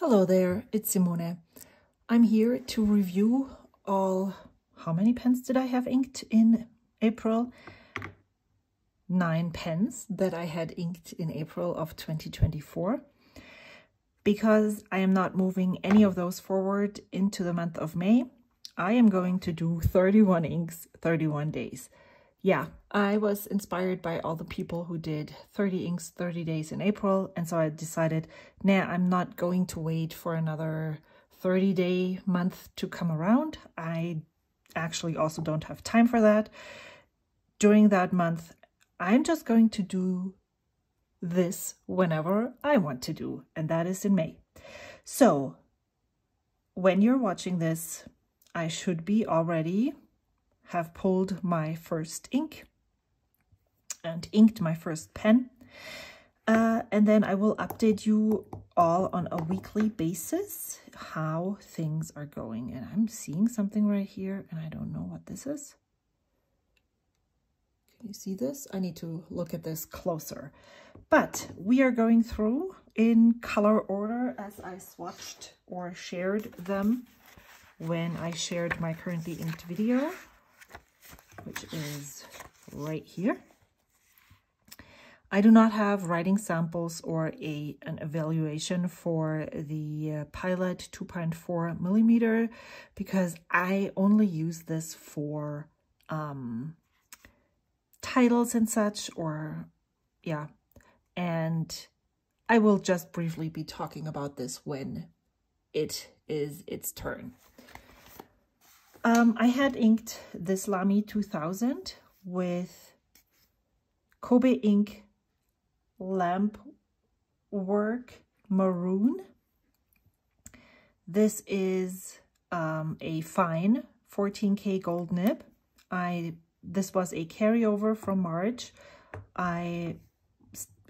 Hello there, it's Simone. I'm here to review all, how many pens did I have inked in April? Nine pens that I had inked in April of 2024. Because I am not moving any of those forward into the month of May, I am going to do 31 inks, 31 days yeah, I was inspired by all the people who did 30 inks 30 days in April. And so I decided, nah, I'm not going to wait for another 30 day month to come around. I actually also don't have time for that. During that month, I'm just going to do this whenever I want to do, and that is in May. So when you're watching this, I should be already have pulled my first ink and inked my first pen. Uh, and then I will update you all on a weekly basis how things are going. And I'm seeing something right here and I don't know what this is. Can you see this? I need to look at this closer. But we are going through in color order as I swatched or shared them when I shared my currently inked video which is right here. I do not have writing samples or a an evaluation for the uh, Pilot 2.4 millimeter because I only use this for um, titles and such or yeah and I will just briefly be talking about this when it is its turn. Um, I had inked this Lamy 2000 with Kobe ink lamp work maroon. This is um, a fine 14K gold nib. I This was a carryover from March. I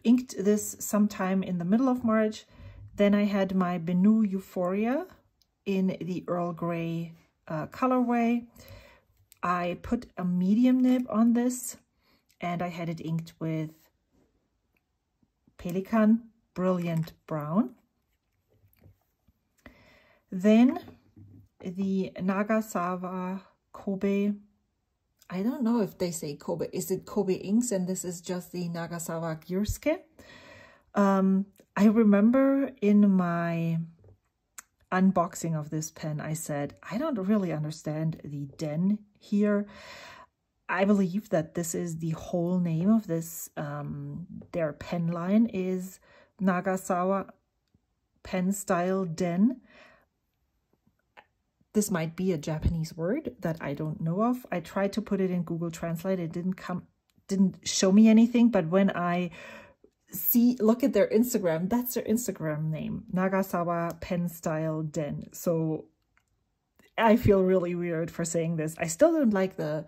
inked this sometime in the middle of March. Then I had my Benu Euphoria in the Earl Grey uh, colorway. I put a medium nib on this and I had it inked with Pelikan Brilliant Brown. Then the Nagasawa Kobe, I don't know if they say Kobe, is it Kobe inks and this is just the Nagasawa Gyursuke. Um, I remember in my unboxing of this pen, I said, I don't really understand the den here. I believe that this is the whole name of this, um, their pen line is Nagasawa Pen Style Den. This might be a Japanese word that I don't know of. I tried to put it in Google Translate. It didn't come, didn't show me anything. But when I see, look at their Instagram. That's their Instagram name, Nagasawa Pen Style Den. So I feel really weird for saying this. I still don't like the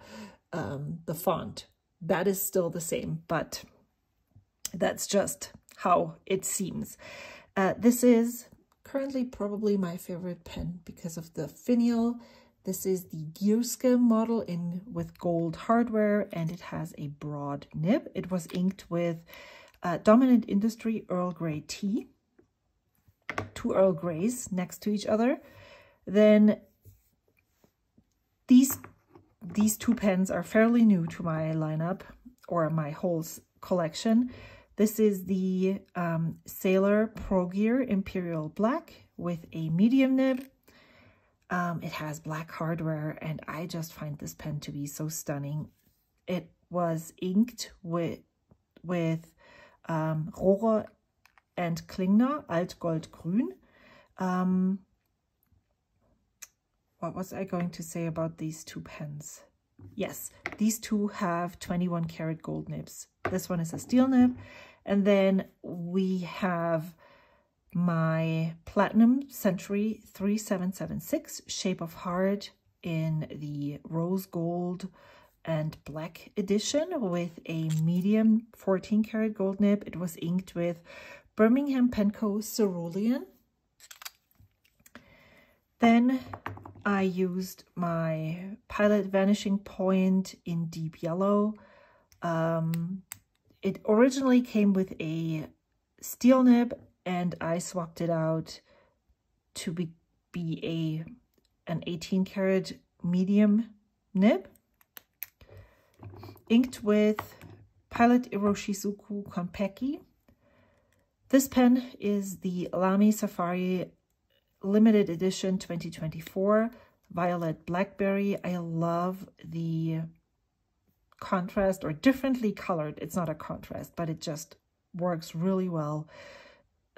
um, the font. That is still the same, but that's just how it seems. Uh, this is currently probably my favorite pen because of the finial. This is the Gyursuke model in with gold hardware and it has a broad nib. It was inked with uh, Dominant Industry Earl Grey tea, two Earl Greys next to each other. Then these, these two pens are fairly new to my lineup or my whole collection. This is the um, Sailor Pro Gear Imperial Black with a medium nib. Um, it has black hardware and I just find this pen to be so stunning. It was inked with, with um, Rohrer and Klingner, Altgoldgrün. Um, what was I going to say about these two pens? Yes, these two have 21 karat gold nibs. This one is a steel nib. And then we have my Platinum Century 3776 Shape of Heart in the rose gold and black edition with a medium 14 karat gold nib. It was inked with Birmingham Penco Cerulean. Then I used my Pilot Vanishing Point in deep yellow. Um, it originally came with a steel nib and I swapped it out to be, be a an 18 karat medium nib, inked with Pilot Iroshizuku Konpeki. This pen is the Lamy Safari limited edition 2024 Violet Blackberry. I love the contrast or differently colored. It's not a contrast, but it just works really well.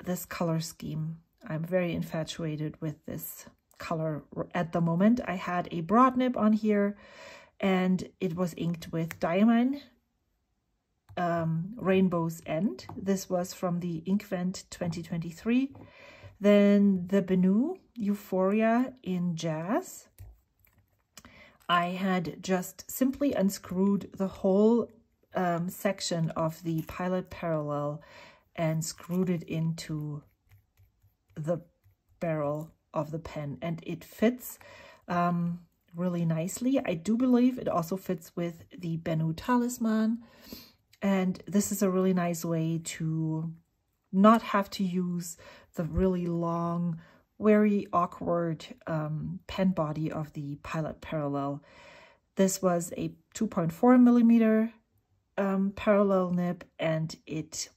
This color scheme. I'm very infatuated with this color at the moment. I had a broad nib on here and it was inked with Diamine um, Rainbow's End. This was from the Inkvent 2023. Then the Benu Euphoria in Jazz. I had just simply unscrewed the whole um, section of the Pilot Parallel and screwed it into the barrel of the pen and it fits um, really nicely. I do believe it also fits with the Benu Talisman and this is a really nice way to not have to use the really long, very awkward um, pen body of the Pilot Parallel. This was a 2.4 millimeter um, parallel nib and it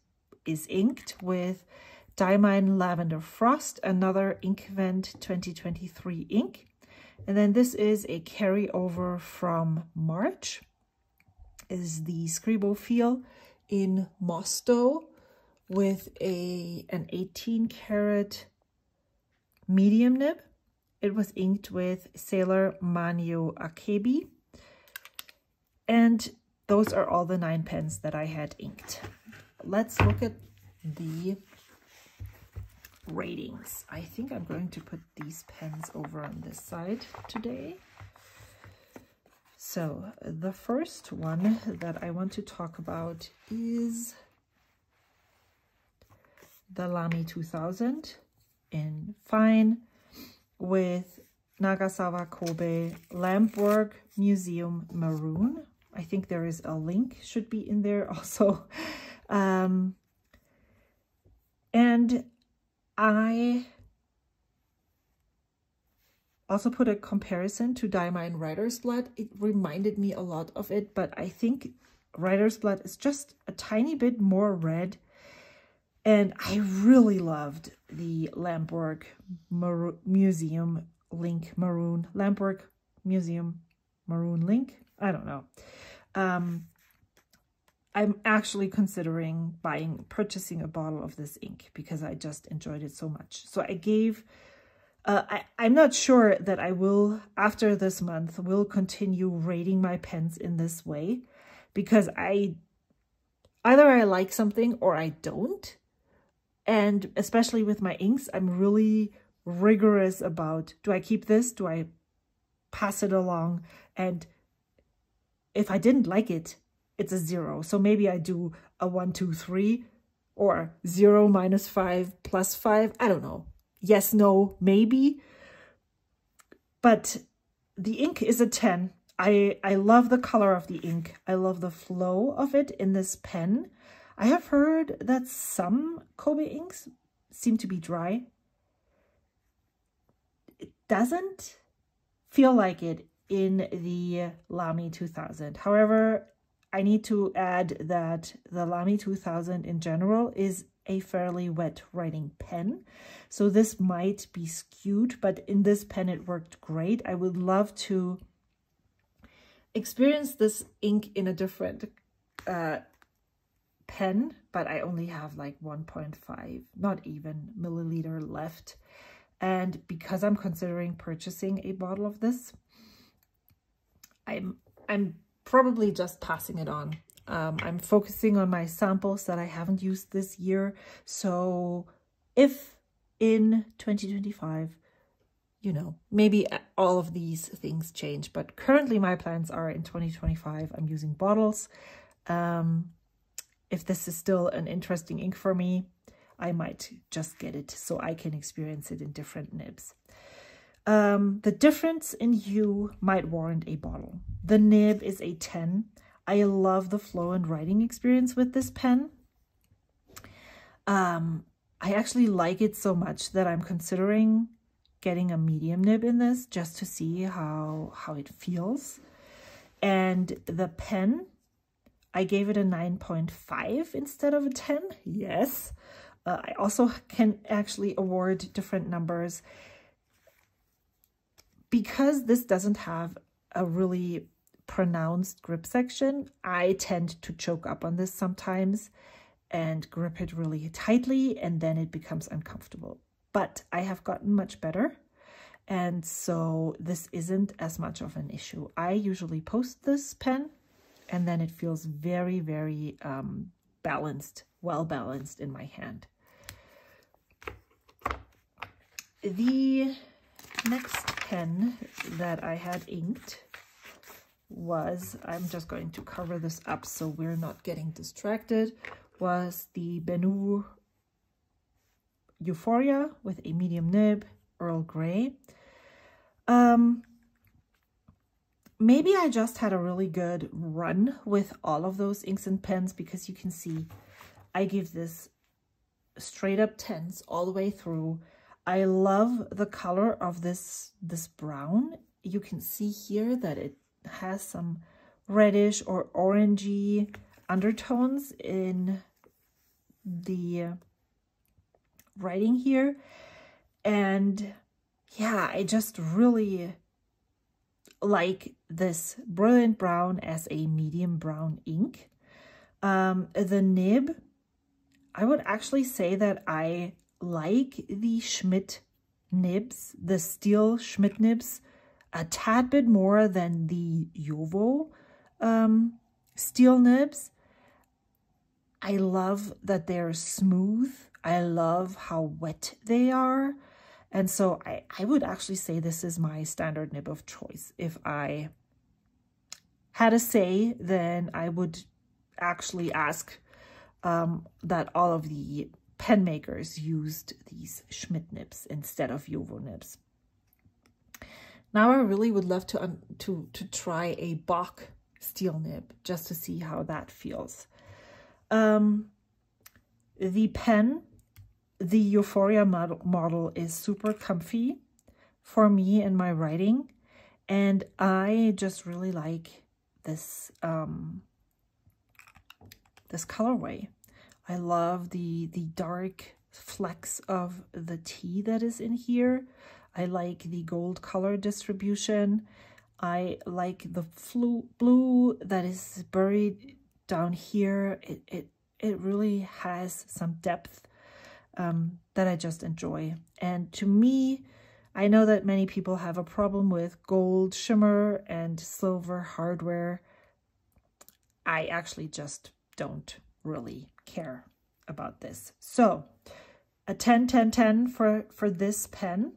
is inked with Diamine Lavender Frost, another Inkvent 2023 ink. And then this is a carryover from March, is the Scribo Feel in Mosto with a an 18 karat medium nib. It was inked with Sailor Manyo Akebi. And those are all the nine pens that I had inked. Let's look at the ratings. I think I'm going to put these pens over on this side today. So the first one that I want to talk about is the Lamy 2000 in fine with Nagasawa Kobe Lampwork Museum Maroon. I think there is a link, should be in there also. Um, and I also put a comparison to Diamine Writer's Blood. It reminded me a lot of it, but I think Writer's Blood is just a tiny bit more red and I really loved the Lampwork Mar Museum Link Maroon. Lampwork Museum Maroon Link? I don't know. Um, I'm actually considering buying, purchasing a bottle of this ink because I just enjoyed it so much. So I gave, uh, I, I'm not sure that I will, after this month, will continue rating my pens in this way because I, either I like something or I don't. And especially with my inks, I'm really rigorous about, do I keep this? Do I pass it along? And if I didn't like it, it's a zero. So maybe I do a one, two, three, or zero minus five plus five. I don't know. Yes, no, maybe. But the ink is a 10. I, I love the color of the ink. I love the flow of it in this pen. I have heard that some Kobe inks seem to be dry. It doesn't feel like it in the Lamy 2000. However, I need to add that the Lamy 2000 in general is a fairly wet writing pen. So this might be skewed, but in this pen it worked great. I would love to experience this ink in a different uh, pen, but I only have like 1.5, not even milliliter left. And because I'm considering purchasing a bottle of this, I'm, I'm probably just passing it on. Um, I'm focusing on my samples that I haven't used this year. So if in 2025, you know, maybe all of these things change. But currently my plans are in 2025, I'm using bottles. Um, if this is still an interesting ink for me, I might just get it so I can experience it in different nibs. Um, the difference in hue might warrant a bottle. The nib is a 10. I love the flow and writing experience with this pen. Um, I actually like it so much that I'm considering getting a medium nib in this just to see how, how it feels. And the pen, I gave it a 9.5 instead of a 10. Yes. Uh, I also can actually award different numbers because this doesn't have a really pronounced grip section, I tend to choke up on this sometimes and grip it really tightly and then it becomes uncomfortable. But I have gotten much better and so this isn't as much of an issue. I usually post this pen and then it feels very, very um, balanced, well balanced in my hand. The next pen that I had inked was, I'm just going to cover this up so we're not getting distracted, was the Benu Euphoria with a medium nib, Earl Grey. Um, maybe I just had a really good run with all of those inks and pens because you can see I give this straight up tens all the way through. I love the color of this, this brown. You can see here that it has some reddish or orangey undertones in the writing here. And yeah, I just really like this Brilliant Brown as a medium brown ink. Um, the nib, I would actually say that I like the Schmidt nibs, the steel Schmidt nibs, a tad bit more than the Jowo um, steel nibs. I love that they're smooth. I love how wet they are. And so I, I would actually say this is my standard nib of choice. If I had a say, then I would actually ask um, that all of the pen makers used these Schmidt nibs instead of Jowo nibs. Now I really would love to, um, to, to try a Bock steel nib just to see how that feels. Um, the pen the Euphoria model, model is super comfy for me and my writing. And I just really like this, um, this colorway. I love the, the dark flecks of the tea that is in here. I like the gold color distribution. I like the flu blue that is buried down here. It, it, it really has some depth um, that I just enjoy. And to me, I know that many people have a problem with gold shimmer and silver hardware. I actually just don't really care about this. So a 10, 10, 10 for, for this pen.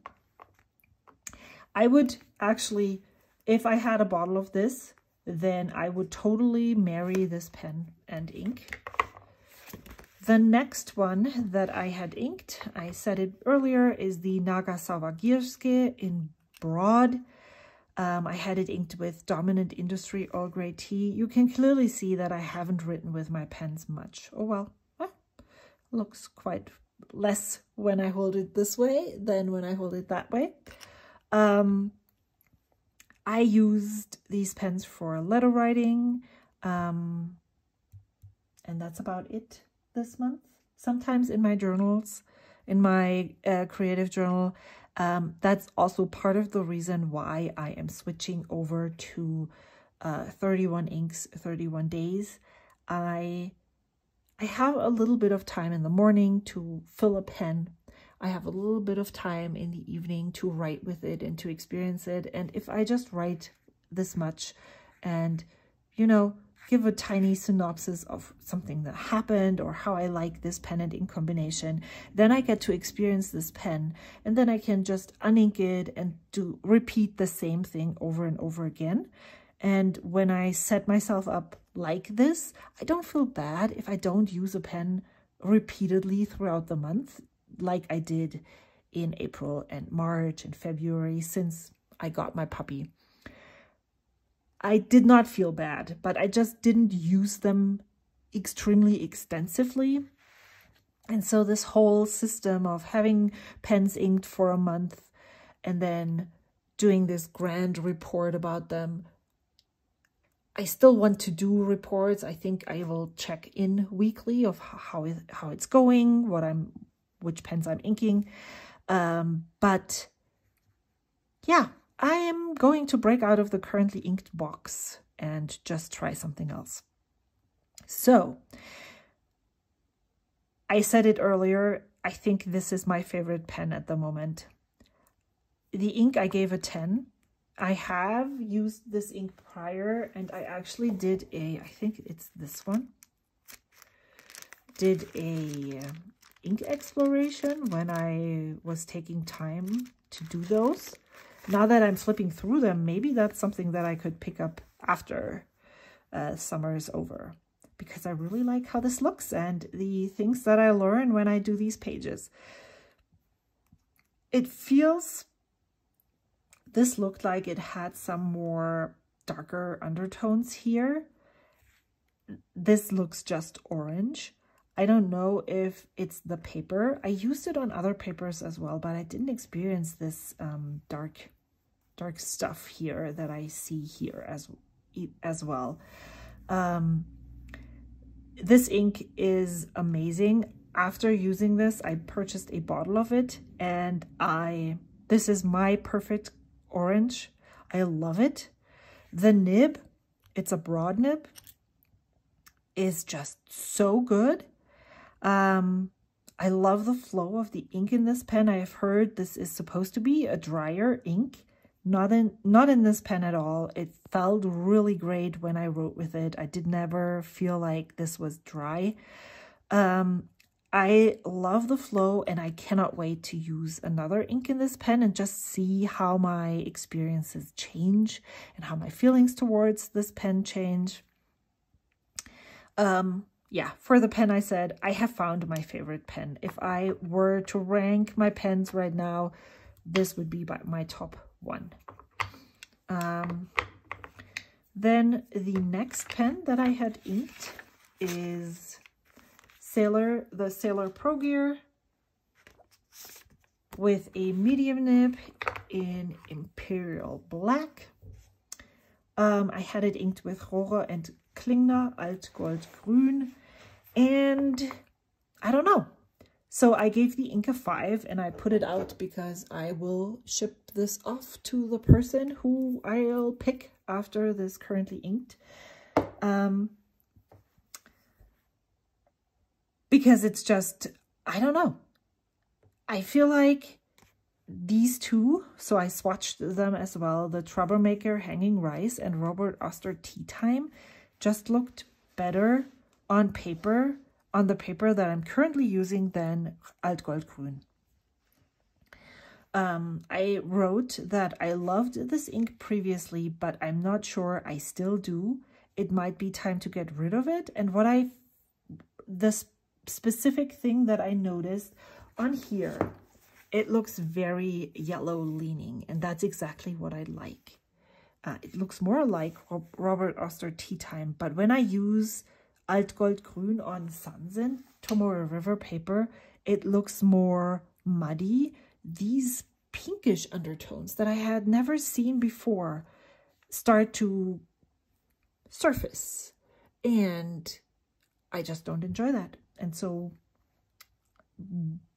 I would actually, if I had a bottle of this, then I would totally marry this pen and ink. The next one that I had inked, I said it earlier, is the Nagasawa Gyursuke in Broad. Um, I had it inked with Dominant Industry Earl Grey Tea. You can clearly see that I haven't written with my pens much. Oh well, looks quite less when I hold it this way than when I hold it that way. Um, I used these pens for letter writing, um, and that's about it this month. Sometimes in my journals, in my uh, creative journal, um, that's also part of the reason why I am switching over to uh, 31 inks, 31 days. I I have a little bit of time in the morning to fill a pen. I have a little bit of time in the evening to write with it and to experience it. And if I just write this much and, you know, give a tiny synopsis of something that happened or how I like this pen and ink combination. Then I get to experience this pen and then I can just unink it and do repeat the same thing over and over again. And when I set myself up like this, I don't feel bad if I don't use a pen repeatedly throughout the month like I did in April and March and February since I got my puppy. I did not feel bad, but I just didn't use them extremely extensively. And so this whole system of having pens inked for a month and then doing this grand report about them. I still want to do reports. I think I will check in weekly of how it, how it's going, what I'm, which pens I'm inking. Um, but yeah, I am going to break out of the currently inked box and just try something else. So, I said it earlier, I think this is my favorite pen at the moment. The ink I gave a 10. I have used this ink prior and I actually did a, I think it's this one, did a um, ink exploration when I was taking time to do those. Now that I'm flipping through them, maybe that's something that I could pick up after uh, summer is over because I really like how this looks and the things that I learn when I do these pages. It feels, this looked like it had some more darker undertones here. This looks just orange. I don't know if it's the paper. I used it on other papers as well, but I didn't experience this um, dark dark stuff here that I see here as, as well. Um, this ink is amazing. After using this, I purchased a bottle of it and I, this is my perfect orange. I love it. The nib, it's a broad nib, is just so good. Um, I love the flow of the ink in this pen. I have heard this is supposed to be a drier ink. Not in, not in this pen at all. It felt really great when I wrote with it. I did never feel like this was dry. Um, I love the flow and I cannot wait to use another ink in this pen and just see how my experiences change and how my feelings towards this pen change. Um, yeah, for the pen I said, I have found my favorite pen. If I were to rank my pens right now, this would be my top one. Um, then the next pen that I had inked is Sailor, the Sailor Pro Gear with a medium nib in Imperial Black. Um, I had it inked with Rohrer and Klingner Altgold Grün. And I don't know. So I gave the ink a five and I put it out because I will ship this off to the person who I'll pick after this currently inked. Um, because it's just, I don't know. I feel like these two, so I swatched them as well, the Troublemaker Hanging Rice and Robert Oster Tea Time, just looked better on paper on the paper that I'm currently using than Altgoldgrün. Um, I wrote that I loved this ink previously, but I'm not sure I still do. It might be time to get rid of it. And what I, the specific thing that I noticed on here, it looks very yellow leaning, and that's exactly what I like. Uh, it looks more like Robert Oster Tea Time, but when I use Altgoldgrün on Sanzen, Tomoe River paper, it looks more muddy. These pinkish undertones that I had never seen before start to surface. And I just don't enjoy that. And so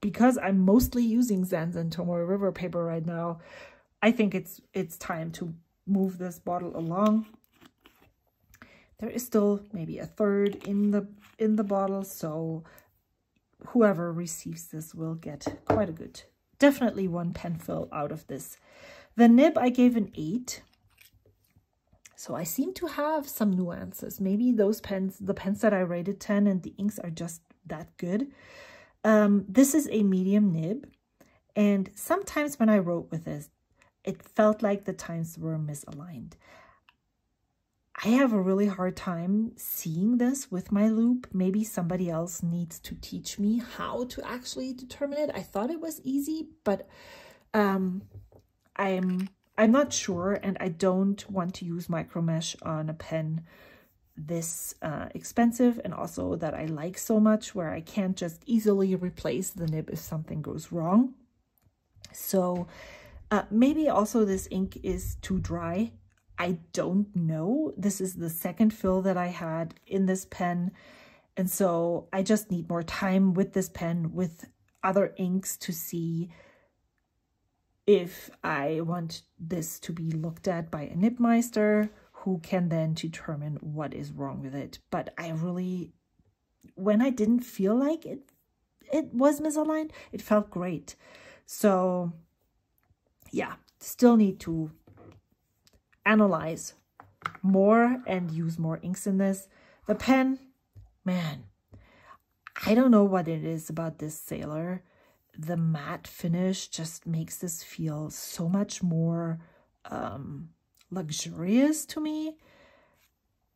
because I'm mostly using Sanzen Tomoe River paper right now, I think it's it's time to move this bottle along. There is still maybe a third in the in the bottle, so whoever receives this will get quite a good, definitely one pen fill out of this. The nib I gave an 8. So I seem to have some nuances. Maybe those pens, the pens that I rated 10 and the inks are just that good. Um, this is a medium nib. And sometimes when I wrote with this, it felt like the tines were misaligned. I have a really hard time seeing this with my loupe. Maybe somebody else needs to teach me how to actually determine it. I thought it was easy, but um, I'm I'm not sure, and I don't want to use micro mesh on a pen this uh, expensive and also that I like so much where I can't just easily replace the nib if something goes wrong. So Uh, maybe also this ink is too dry. I don't know. This is the second fill that I had in this pen. And so I just need more time with this pen, with other inks to see if I want this to be looked at by a nibmeister who can then determine what is wrong with it. But I really, when I didn't feel like it, it was misaligned, it felt great. So yeah, still need to analyze more and use more inks in this. The pen, man, I don't know what it is about this Sailor. The matte finish just makes this feel so much more um, luxurious to me.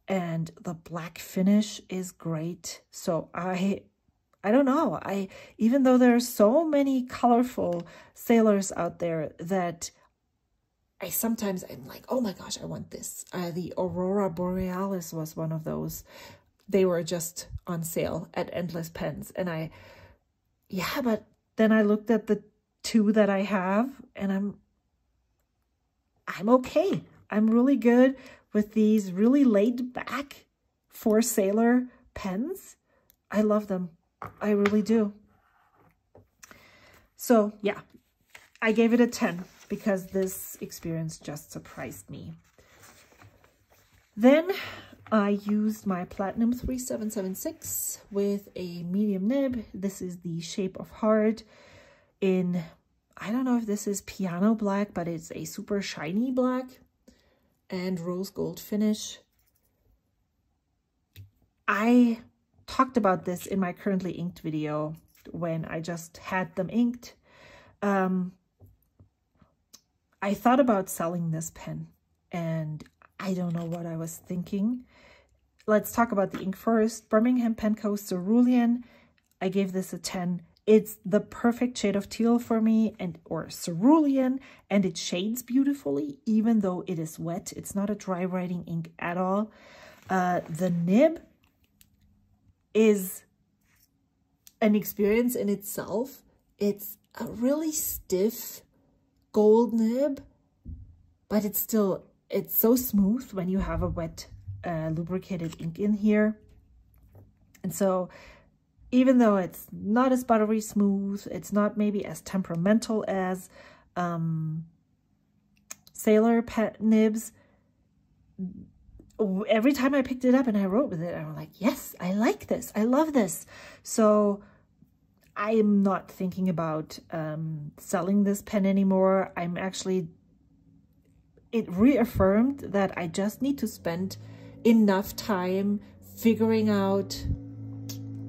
And the black finish is great. So I I don't know. I even though there are so many colorful sailors out there that I sometimes I'm like, oh my gosh, I want this. Uh, the Aurora Borealis was one of those. They were just on sale at Endless Pens. And I, yeah, but then I looked at the two that I have and I'm, I'm okay. I'm really good with these really laid back four sailor pens. I love them. I really do. So yeah, I gave it a 10 because this experience just surprised me. Then I used my Platinum 3776 with a medium nib. This is the shape of heart in, I don't know if this is piano black, but it's a super shiny black and rose gold finish. I talked about this in my currently inked video when I just had them inked. Um, I thought about selling this pen and I don't know what I was thinking. Let's talk about the ink first. Birmingham Penco Cerulean. I gave this a 10. It's the perfect shade of teal for me and or cerulean and it shades beautifully even though it is wet. It's not a dry writing ink at all. Uh, the nib is an experience in itself. It's a really stiff gold nib, but it's still, it's so smooth when you have a wet uh, lubricated ink in here. And so even though it's not as buttery smooth, it's not maybe as temperamental as um, Sailor Pet Nibs, every time I picked it up and I wrote with it, I'm like, yes, I like this. I love this. So I am not thinking about um, selling this pen anymore. I'm actually, it reaffirmed that I just need to spend enough time figuring out,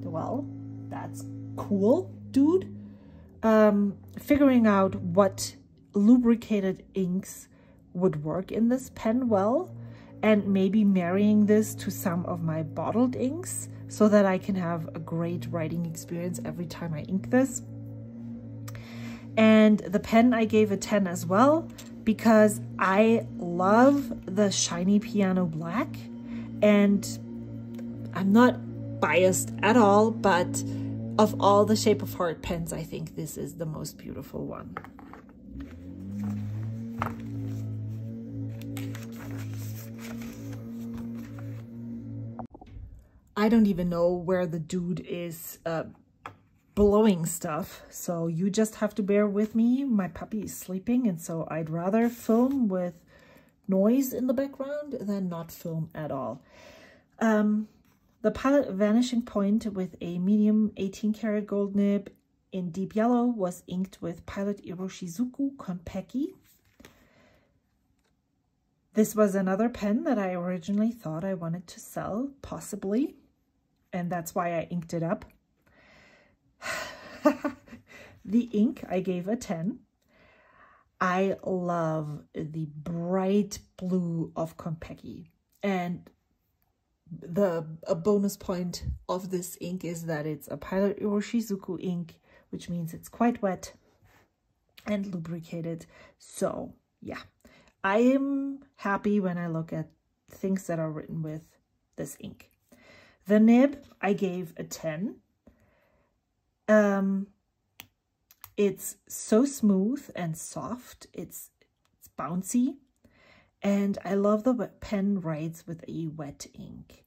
well, that's cool, dude. Um, figuring out what lubricated inks would work in this pen well and maybe marrying this to some of my bottled inks so that I can have a great writing experience every time I ink this. And the pen I gave a 10 as well because I love the shiny piano black and I'm not biased at all, but of all the Shape of Heart pens, I think this is the most beautiful one. I don't even know where the dude is uh, blowing stuff. So you just have to bear with me. My puppy is sleeping and so I'd rather film with noise in the background than not film at all. Um, the Pilot Vanishing Point with a medium 18 karat gold nib in deep yellow was inked with Pilot Iroshizuku Konpeki. This was another pen that I originally thought I wanted to sell, possibly and that's why I inked it up. the ink, I gave a 10. I love the bright blue of Konpeki. And the a bonus point of this ink is that it's a Pilot Iroshizuku ink, which means it's quite wet and lubricated. So yeah, I am happy when I look at things that are written with this ink. The nib, I gave a 10. Um, It's so smooth and soft. It's, it's bouncy. And I love the pen writes with a wet ink.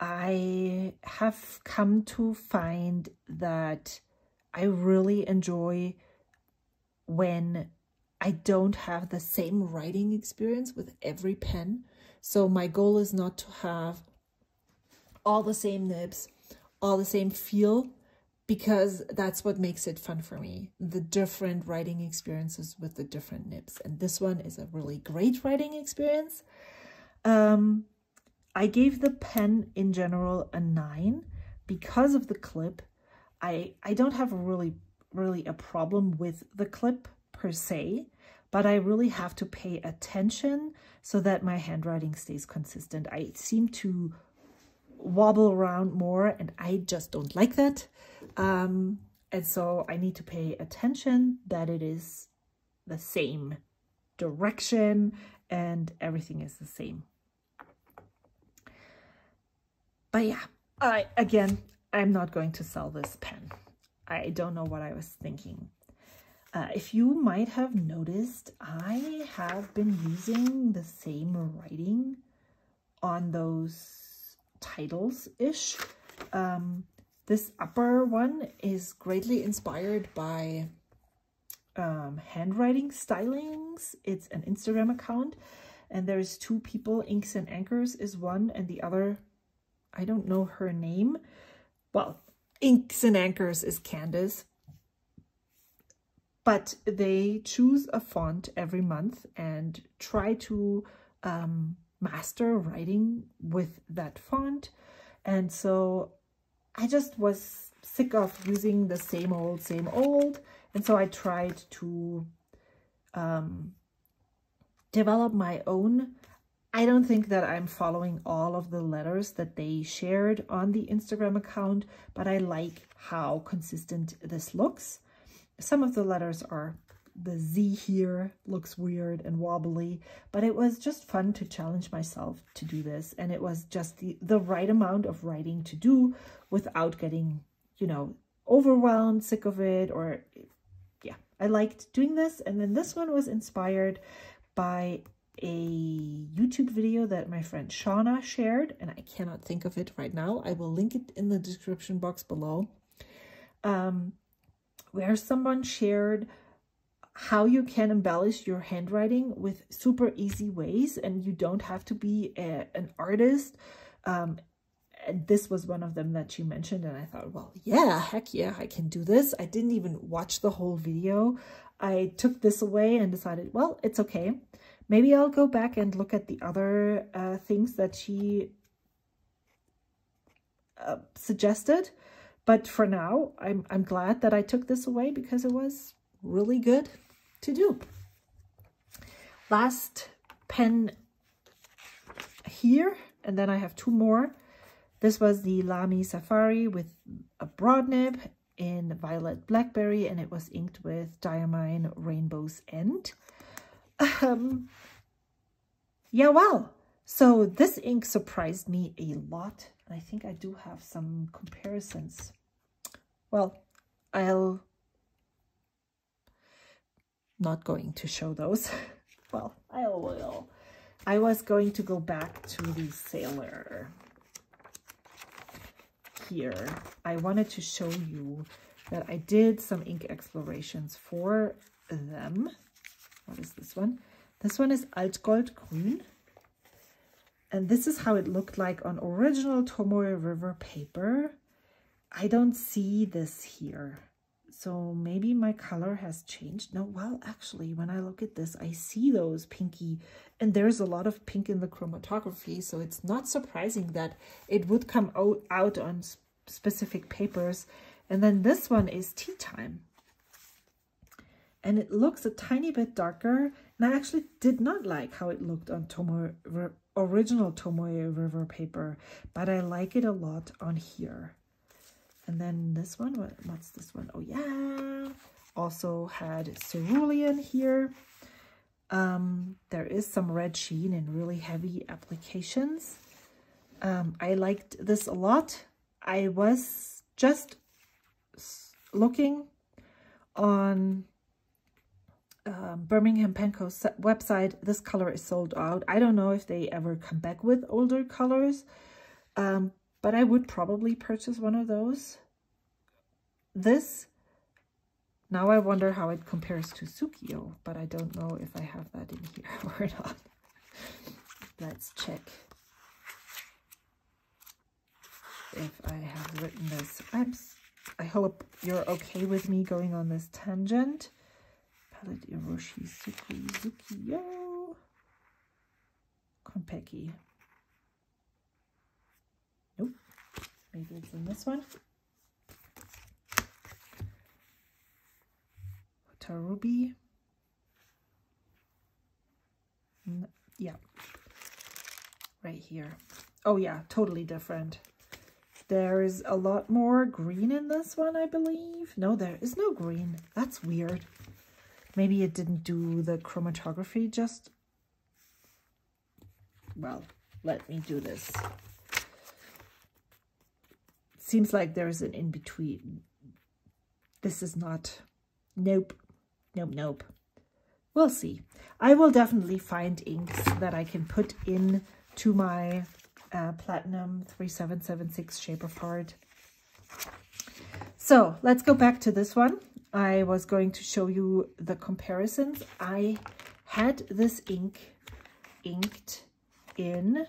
I have come to find that I really enjoy when I don't have the same writing experience with every pen. So my goal is not to have all the same nibs, all the same feel, because that's what makes it fun for me. The different writing experiences with the different nibs. And this one is a really great writing experience. Um, I gave the pen in general a nine because of the clip. I, I don't have really, really a problem with the clip per se, but I really have to pay attention so that my handwriting stays consistent. I seem to wobble around more and I just don't like that. Um, and so I need to pay attention that it is the same direction and everything is the same. But yeah, I again, I'm not going to sell this pen. I don't know what I was thinking. Uh, if you might have noticed, I have been using the same writing on those titles-ish. Um, this upper one is greatly inspired by um, handwriting stylings. It's an Instagram account and there's two people, Inks and Anchors is one and the other I don't know her name. Well, Inks and Anchors is Candace. But they choose a font every month and try to um, master writing with that font. And so I just was sick of using the same old, same old. And so I tried to um, develop my own I don't think that I'm following all of the letters that they shared on the Instagram account, but I like how consistent this looks. Some of the letters are, the Z here looks weird and wobbly, but it was just fun to challenge myself to do this. And it was just the, the right amount of writing to do without getting, you know, overwhelmed, sick of it, or yeah, I liked doing this. And then this one was inspired by a YouTube video that my friend Shauna shared, and I cannot think of it right now. I will link it in the description box below, um, where someone shared how you can embellish your handwriting with super easy ways, and you don't have to be a, an artist. Um, and this was one of them that she mentioned, and I thought, well, yeah, heck yeah, I can do this. I didn't even watch the whole video. I took this away and decided, well, it's okay. Maybe I'll go back and look at the other uh, things that she uh, suggested. But for now, I'm, I'm glad that I took this away because it was really good to do. Last pen here, and then I have two more. This was the Lamy Safari with a broad nib in Violet Blackberry, and it was inked with Diamine Rainbow's End. Um, yeah, well, so this ink surprised me a lot. I think I do have some comparisons. Well, I'll not going to show those. well, I will. I was going to go back to the Sailor here. I wanted to show you that I did some ink explorations for them. What is this one? This one is Altgold Grün. And this is how it looked like on original Tomoe River paper. I don't see this here. So maybe my color has changed. No, well, actually, when I look at this, I see those pinky, and there's a lot of pink in the chromatography, so it's not surprising that it would come out, out on specific papers. And then this one is Tea Time and it looks a tiny bit darker. And I actually did not like how it looked on Tomoe, original Tomoe River paper, but I like it a lot on here. And then this one, what, what's this one? Oh yeah, also had cerulean here. Um, there is some red sheen and really heavy applications. Um, I liked this a lot. I was just looking on um, Birmingham Penco's website, this color is sold out. I don't know if they ever come back with older colors, um, but I would probably purchase one of those. This, now I wonder how it compares to Tsukiyo, but I don't know if I have that in here or not. Let's check if I have written this. I'm, I hope you're okay with me going on this tangent. Pilot Iroshi Suki Zukiyo Konpeki. Nope. Maybe it's in this one. Tarubi. Yeah. Right here. Oh yeah, totally different. There is a lot more green in this one, I believe. No, there is no green. That's weird. Maybe it didn't do the chromatography just... Well, let me do this. Seems like there's an in-between. This is not... Nope. Nope, nope. We'll see. I will definitely find inks that I can put in to my uh, Platinum 3776 Shape of Heart. So let's go back to this one. I was going to show you the comparisons. I had this ink inked in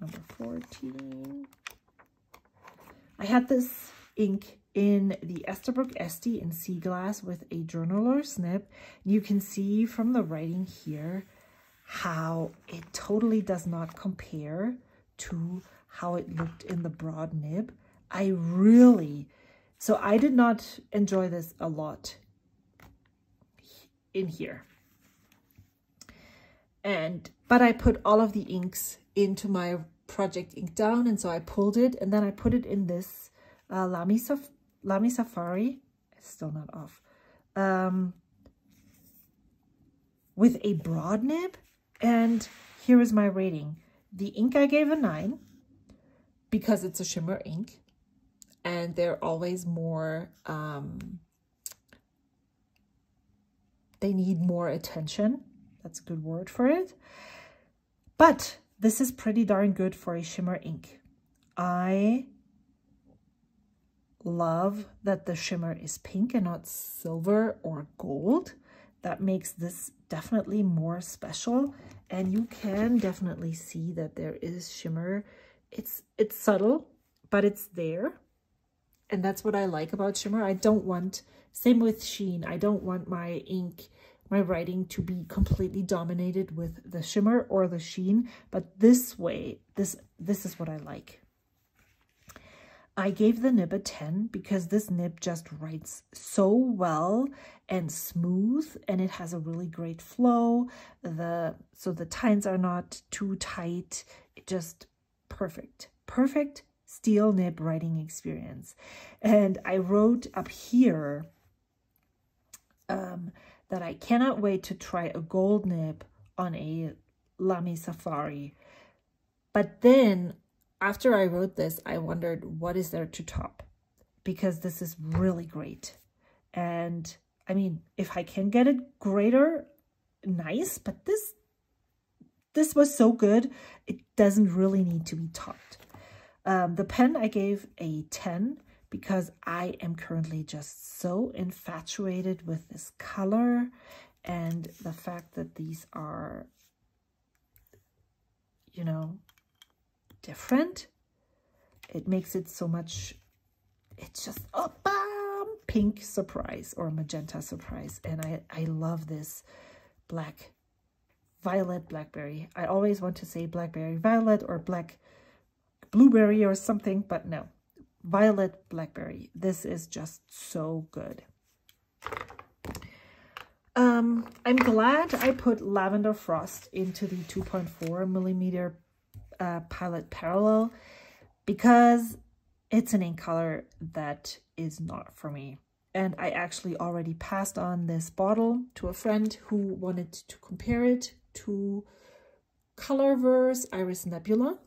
number 14. I had this ink in the Esterbrook Estie in Sea Glass with a Journaler's nib. You can see from the writing here how it totally does not compare to how it looked in the broad nib. I really so I did not enjoy this a lot in here. And, but I put all of the inks into my project ink down. And so I pulled it and then I put it in this uh, Lamy, Saf Lamy Safari. It's still not off. Um, with a broad nib. And here is my rating. The ink I gave a 9 because it's a shimmer ink and they're always more, um, they need more attention. That's a good word for it. But this is pretty darn good for a shimmer ink. I love that the shimmer is pink and not silver or gold. That makes this definitely more special. And you can definitely see that there is shimmer. It's, it's subtle, but it's there. And that's what I like about shimmer. I don't want, same with sheen, I don't want my ink, my writing to be completely dominated with the shimmer or the sheen. But this way, this, this is what I like. I gave the nib a 10 because this nib just writes so well and smooth and it has a really great flow. The So the tines are not too tight. Just perfect. Perfect steel nib writing experience. And I wrote up here um, that I cannot wait to try a gold nib on a Lamy Safari. But then after I wrote this, I wondered what is there to top because this is really great. And I mean, if I can get it greater, nice, but this this was so good, it doesn't really need to be topped. Um, the pen I gave a 10 because I am currently just so infatuated with this color and the fact that these are, you know, different. It makes it so much, it's just a bam, pink surprise or magenta surprise. And I, I love this black, violet blackberry. I always want to say blackberry violet or black blueberry or something, but no. Violet blackberry. This is just so good. Um, I'm glad I put Lavender Frost into the 2.4 millimeter uh, Pilot Parallel because it's an ink color that is not for me. And I actually already passed on this bottle to a friend who wanted to compare it to Colorverse Iris Nebula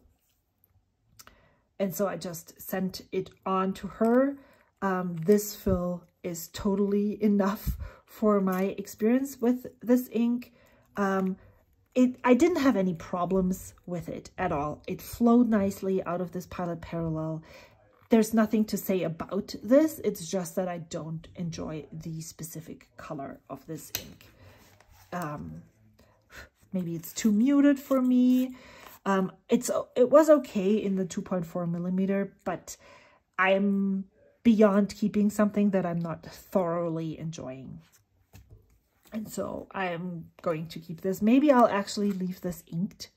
and so I just sent it on to her. Um, this fill is totally enough for my experience with this ink. Um, it I didn't have any problems with it at all. It flowed nicely out of this Pilot Parallel. There's nothing to say about this. It's just that I don't enjoy the specific color of this ink. Um, maybe it's too muted for me. Um, it's It was okay in the 2.4 millimeter, but I'm beyond keeping something that I'm not thoroughly enjoying. And so I'm going to keep this. Maybe I'll actually leave this inked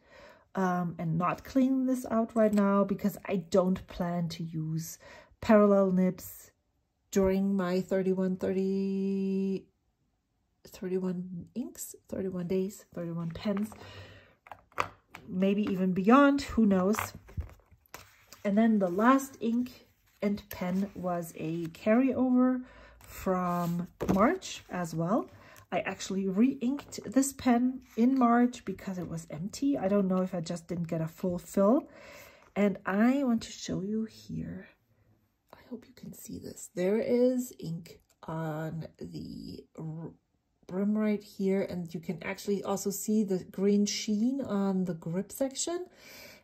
um, and not clean this out right now because I don't plan to use parallel nibs during my 31, 30, 31 inks, 31 days, 31 pens, maybe even beyond, who knows. And then the last ink and pen was a carryover from March as well. I actually re-inked this pen in March because it was empty. I don't know if I just didn't get a full fill. And I want to show you here. I hope you can see this. There is ink on the brim right here. And you can actually also see the green sheen on the grip section.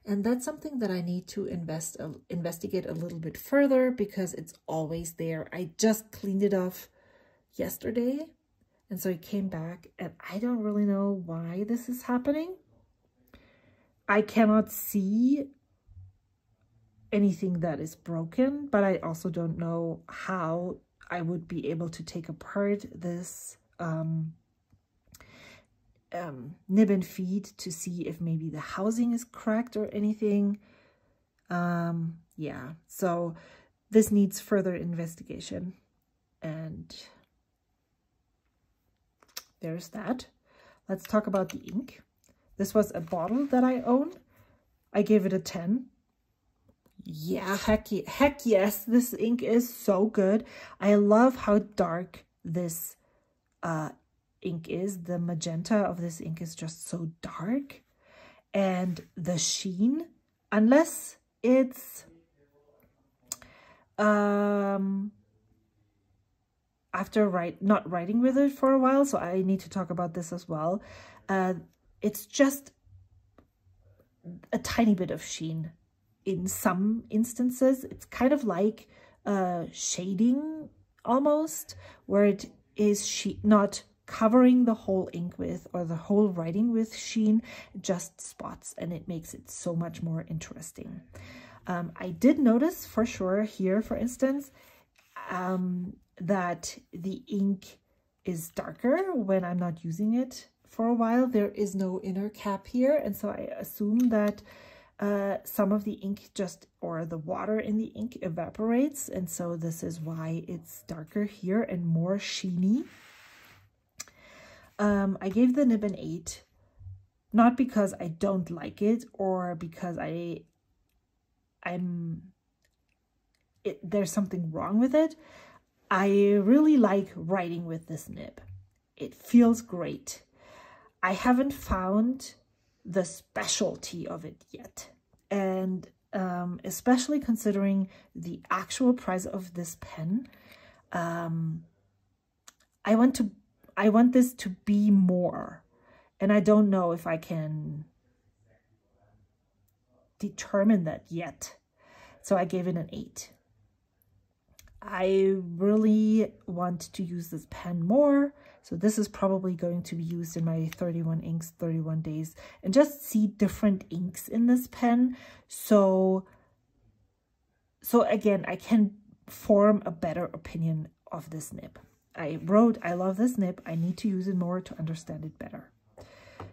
And that's something that I need to invest uh, investigate a little bit further because it's always there. I just cleaned it off yesterday and so he came back and I don't really know why this is happening. I cannot see anything that is broken, but I also don't know how I would be able to take apart this um, um, nib and feed to see if maybe the housing is cracked or anything. Um, yeah, so this needs further investigation and there's that. Let's talk about the ink. This was a bottle that I own. I gave it a 10. Yeah, heck, heck yes, this ink is so good. I love how dark this uh, ink is. The magenta of this ink is just so dark. And the sheen, unless it's um after write not writing with it for a while, so I need to talk about this as well. Uh, it's just a tiny bit of sheen in some instances. It's kind of like uh, shading almost, where it is she not covering the whole ink with or the whole writing with sheen, just spots, and it makes it so much more interesting. Um, I did notice for sure here, for instance, um, that the ink is darker when I'm not using it for a while. There is no inner cap here, and so I assume that uh, some of the ink just, or the water in the ink evaporates, and so this is why it's darker here and more sheeny. Um, I gave the nib an 8, not because I don't like it or because I, I'm, it, there's something wrong with it, I really like writing with this nib. It feels great. I haven't found the specialty of it yet. And um, especially considering the actual price of this pen, um, I want to, I want this to be more. And I don't know if I can determine that yet. So I gave it an eight. I really want to use this pen more. So this is probably going to be used in my 31 inks, 31 days, and just see different inks in this pen. So, so again, I can form a better opinion of this nib. I wrote, I love this nib. I need to use it more to understand it better.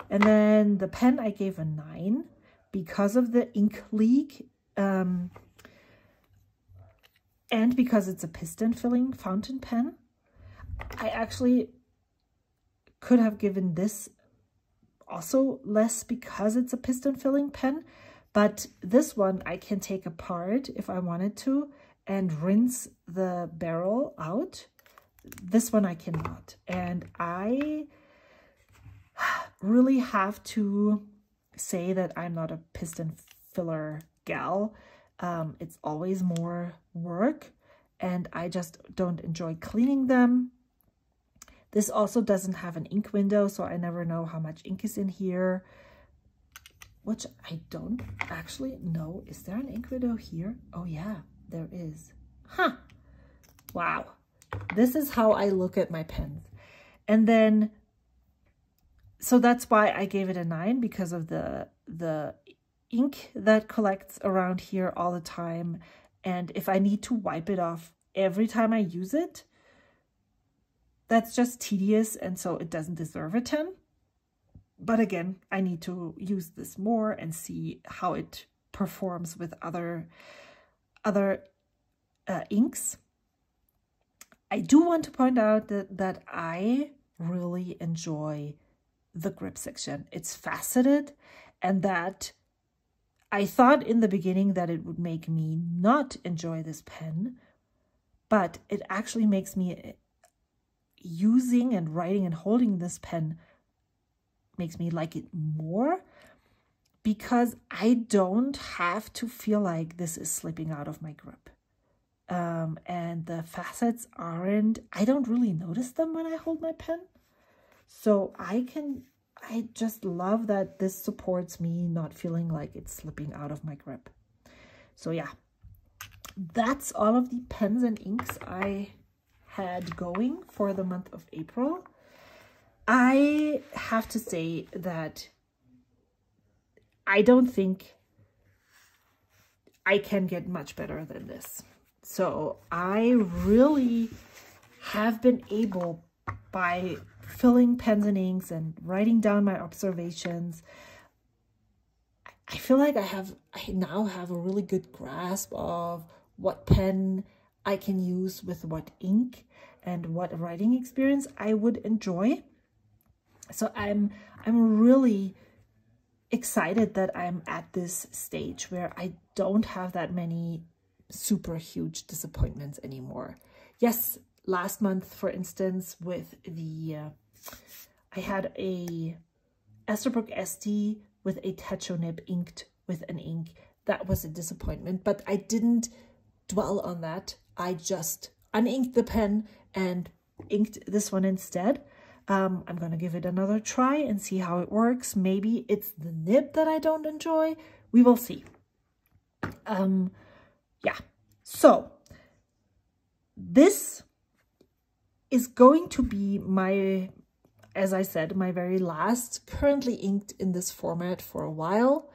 And then the pen, I gave a nine because of the ink leak. Um, and because it's a piston filling fountain pen, I actually could have given this also less because it's a piston filling pen, but this one I can take apart if I wanted to and rinse the barrel out. This one I cannot. And I really have to say that I'm not a piston filler gal um, it's always more work and I just don't enjoy cleaning them. This also doesn't have an ink window, so I never know how much ink is in here, which I don't actually know. Is there an ink window here? Oh yeah, there is. Huh. Wow. This is how I look at my pens. And then, so that's why I gave it a nine because of the, the ink that collects around here all the time. And if I need to wipe it off every time I use it, that's just tedious and so it doesn't deserve a 10. But again, I need to use this more and see how it performs with other, other uh, inks. I do want to point out that, that I really enjoy the grip section. It's faceted and that I thought in the beginning that it would make me not enjoy this pen, but it actually makes me using and writing and holding this pen makes me like it more because I don't have to feel like this is slipping out of my grip. Um, and the facets aren't, I don't really notice them when I hold my pen. So I can I just love that this supports me not feeling like it's slipping out of my grip. So yeah, that's all of the pens and inks I had going for the month of April. I have to say that I don't think I can get much better than this. So I really have been able by filling pens and inks and writing down my observations, I feel like I have I now have a really good grasp of what pen I can use with what ink and what writing experience I would enjoy. So I'm I'm really excited that I'm at this stage where I don't have that many super huge disappointments anymore. Yes, last month, for instance, with the, uh, I had a Esterbrook Estie with a Techo nib inked with an ink. That was a disappointment, but I didn't dwell on that. I just uninked the pen and inked this one instead. Um, I'm going to give it another try and see how it works. Maybe it's the nib that I don't enjoy. We will see. Um, yeah, so this is going to be my, as I said, my very last, currently inked in this format for a while.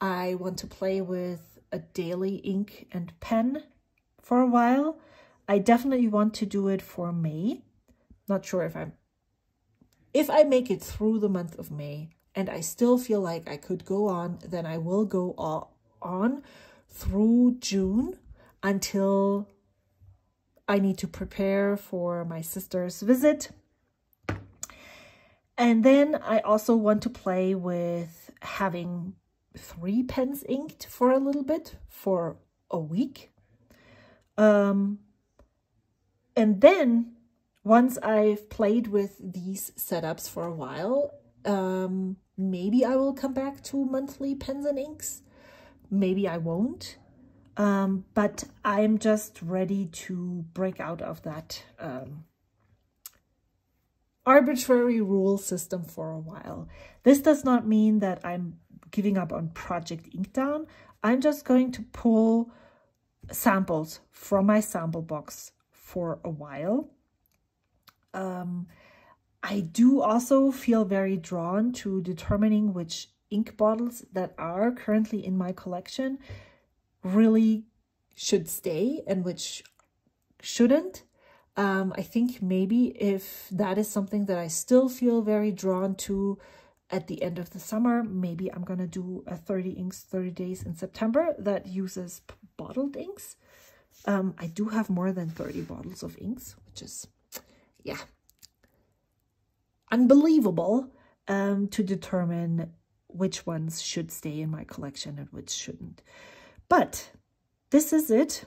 I want to play with a daily ink and pen for a while. I definitely want to do it for May. Not sure if I'm, if I make it through the month of May and I still feel like I could go on, then I will go on through June until I need to prepare for my sister's visit. And then I also want to play with having three pens inked for a little bit, for a week. Um, and then once I've played with these setups for a while, um, maybe I will come back to monthly pens and inks. Maybe I won't. Um, but I'm just ready to break out of that um, arbitrary rule system for a while. This does not mean that I'm giving up on Project Inkdown. I'm just going to pull samples from my sample box for a while. Um, I do also feel very drawn to determining which ink bottles that are currently in my collection really should stay and which shouldn't. Um, I think maybe if that is something that I still feel very drawn to at the end of the summer, maybe I'm going to do a 30 inks 30 days in September that uses bottled inks. Um, I do have more than 30 bottles of inks, which is, yeah, unbelievable um, to determine which ones should stay in my collection and which shouldn't. But this is it.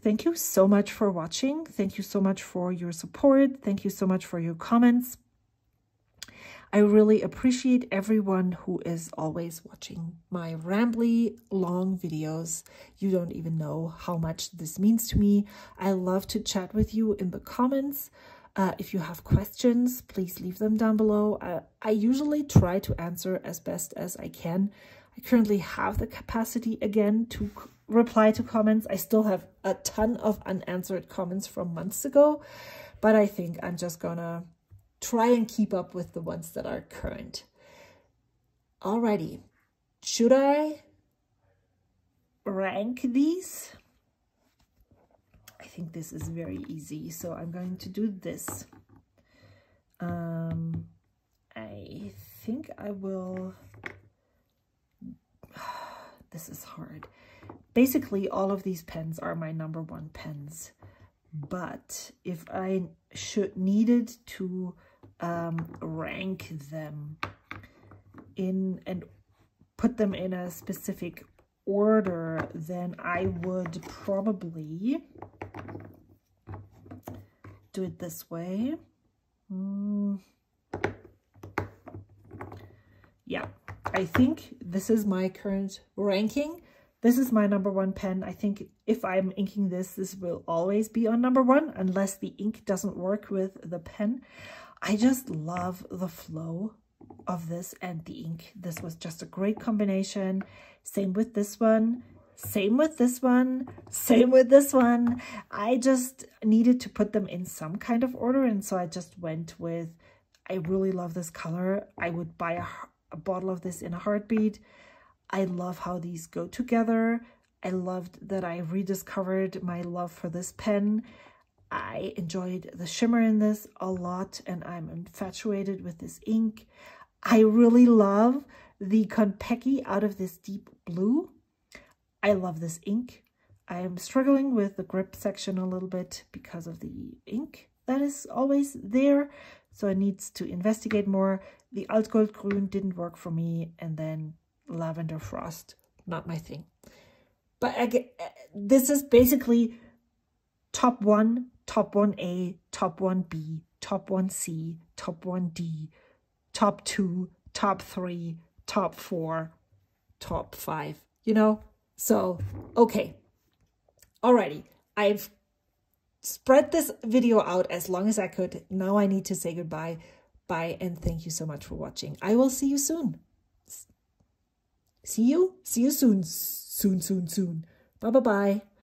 Thank you so much for watching. Thank you so much for your support. Thank you so much for your comments. I really appreciate everyone who is always watching my rambly long videos. You don't even know how much this means to me. I love to chat with you in the comments. Uh, if you have questions, please leave them down below. Uh, I usually try to answer as best as I can. I currently have the capacity again to reply to comments. I still have a ton of unanswered comments from months ago, but I think I'm just gonna try and keep up with the ones that are current. Alrighty, should I rank these? I think this is very easy, so I'm going to do this. Um, I think I will, this is hard. Basically, all of these pens are my number one pens, but if I should needed to um, rank them in and put them in a specific order, then I would probably do it this way. Mm. Yeah, I think this is my current ranking. This is my number one pen. I think if I'm inking this, this will always be on number one unless the ink doesn't work with the pen. I just love the flow of this and the ink. This was just a great combination. Same with this one. Same with this one. Same with this one. I just needed to put them in some kind of order. And so I just went with, I really love this color. I would buy a, a bottle of this in a heartbeat. I love how these go together. I loved that I rediscovered my love for this pen. I enjoyed the shimmer in this a lot and I'm infatuated with this ink. I really love the Konpeki out of this deep blue. I love this ink. I am struggling with the grip section a little bit because of the ink that is always there. So it needs to investigate more. The Altgoldgrün didn't work for me. And then Lavender Frost, not my thing. But I, uh, this is basically top one, top 1A, top 1B, top 1C, top 1D, top 2, top 3, top 4, top 5, you know? So, okay. Alrighty, I've spread this video out as long as I could. Now I need to say goodbye. Bye, and thank you so much for watching. I will see you soon. See you? See you soon. Soon, soon, soon. Bye-bye-bye.